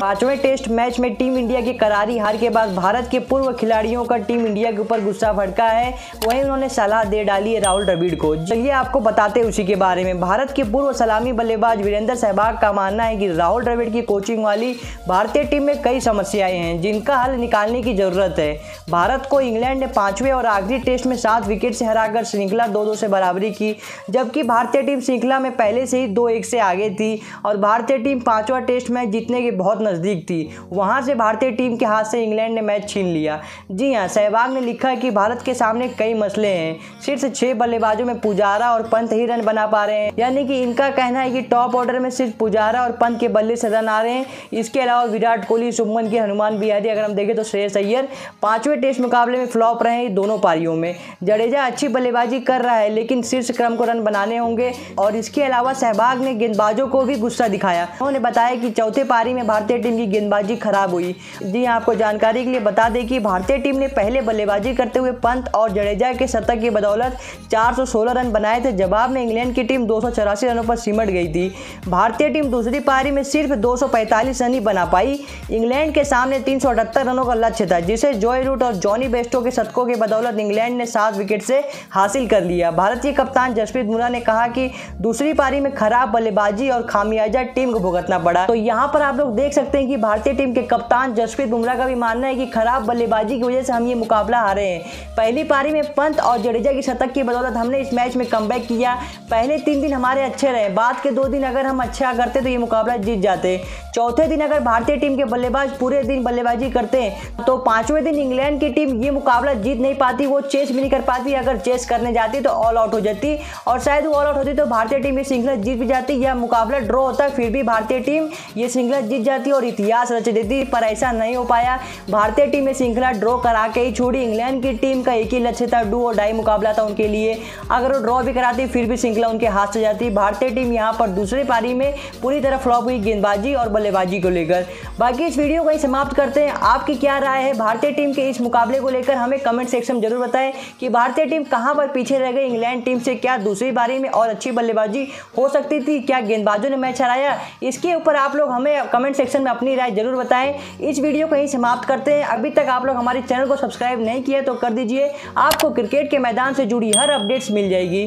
पाँचवें test match में team India की करारी हार के बाद भारत के पूर्व खिलाड़ियों का टीम इंडिया के ऊपर गुस्सा भड़का है। वहीं उन्होंने सलाह दे डाली है राहुल द्रविड़ को। चलिए आपको बताते उसी के बारे में। भारत के पूर्व सलामी बल्लेबाज वीरेंद्र सहवाग का मानना है कि राहुल द्रविड़ की कोचिंग वाली भारतीय टीम में कई समस्याएँ हैं, जिनका हल निकालने की ज़रूरत है। भारत को इंग्लैंड ने पाँचवें और आखिरी टेस्ट में सात विकेट से हराकर श्रृंखला दो दो से बराबरी की, जबकि भारतीय टीम श्रृंखला में पहले से ही दो एक से आगे थी और भारतीय टीम पांचवा टेस्ट मैच जीतने के बहुत नज़दीक थी। वहाँ से भारतीय टीम के हाथ से इंग्लैंड ने मैच छीन लिया। जी हाँ सहवाग ने लिखा है कि भारत के सामने कई मसले हैं। सिर्फ़ छह बल्लेबाजों में पुजारा और पंत ही रन बना पा रहे हैं। यानी कि इनका कहना है कि टॉप ऑर्डर में सिर्फ़ पुजारा और पंत के बल्ले से रन आ रहे हैं। इसके अलावा विराट कोहली, शुभमन के हनुमान बिहारी अगर हम देखें तो श्रेयस अय्यर पाँचवें टेस्ट मुकाबले में फ्लॉप रहे हैं दोनों पारियों में। जडेजा अच्छी बल्लेबाजी कर रहा है, लेकिन शीर्ष क्रम को रन बनाने होंगे। और इसके अलावा सहवाग ने गेंदबाजों को भी गुस्सा दिखाया। उन्होंने बताया कि चौथे पारी में भारतीय टीम की गेंदबाजी खराब हुई। जी हाँ, आपको जानकारी के लिए बता दें कि भारतीय टीम ने पहले बल्लेबाजी करते हुए पंत और जडेजा के शतक की बदौलत 416 रन बनाए थे। जवाब में इंग्लैंड की टीम दो रनों पर सिमट गई थी। भारतीय टीम दूसरी पारी में सिर्फ़ 245 रन ही बना पाई। इंग्लैंड के सामने तीन सौ अठहत्तर रनों का लक्ष्य था जिसे जॉय रूट और जॉनी बेस्टो के शतकों की बदौलत इंग्लैंड ने सात विकेट से हासिल कर लिया। भारतीय कप्तान जसप्रीत बुमराह ने कहा कि दूसरी पारी में खराब बल्लेबाजी और खामियाजा टीम को भुगतना पड़ा। तो यहाँ पर आप लोग देख सकते हैं कि भारतीय टीम के कप्तान जसप्रीत बुमराह का भी मानना है कि खराब बल्लेबाजी की वजह से हम ये मुकाबला हारे हैं। पहली पारी में पंत और जडेजा की शतक की बदौलत हमने इस मैच में कम किया। पहले तीन दिन हमारे अच्छे रहे, बाद के दो दिन अगर हम अच्छा करते तो ये मुकाबला जीत जाते। चौथे दिन अगर भारतीय टीम के बल्लेबाज पूरे दिन बल्लेबाजी करते हैं तो पाँचवें दिन इंग्लैंड की टीम ये मुकाबला जीत नहीं पाती, वो चेस भी नहीं कर पाती। अगर चेस करने जाती तो ऑल आउट हो जाती और शायद वो ऑल आउट होती तो भारतीय टीम ये श्रृंखला जीत भी जाती या मुकाबला ड्रॉ होता फिर भी भारतीय टीम ये श्रृंखला जीत जाती और इतिहास रच देती। पर ऐसा नहीं हो पाया। भारतीय टीम ने श्रृंखला ड्रॉ करा के ही छोड़ी। इंग्लैंड की टीम का एक ही लक्ष्य था डू और डाई मुकाबला था उनके लिए। अगर वो ड्रॉ भी कराती, फिर भी श्रृंखला उनके हाथ से जाती। भारतीय टीम यहाँ पर दूसरी पारी में पूरी तरह फ्लॉप हुई गेंदबाजी और बल्लेबाजी को लेकर। बाकी इस वीडियो को ही समाप्त करते हैं। आपकी क्या राय है? भारतीय टीम के इस मुकाबले को लेकर हमें कमेंट सेक्शन में ज़रूर बताएँ कि भारतीय टीम कहाँ पर पीछे रह गई, इंग्लैंड टीम से क्या दूसरी बारी में और अच्छी बल्लेबाजी हो सकती थी, क्या गेंदबाजों ने मैच हराया? इसके ऊपर आप लोग हमें कमेंट सेक्शन में अपनी राय ज़रूर बताएँ। इस वीडियो को यही समाप्त करते हैं। अभी तक आप लोग हमारे चैनल को सब्सक्राइब नहीं किया तो कर दीजिए। आपको क्रिकेट के मैदान से जुड़ी हर अपडेट्स मिल जाएगी।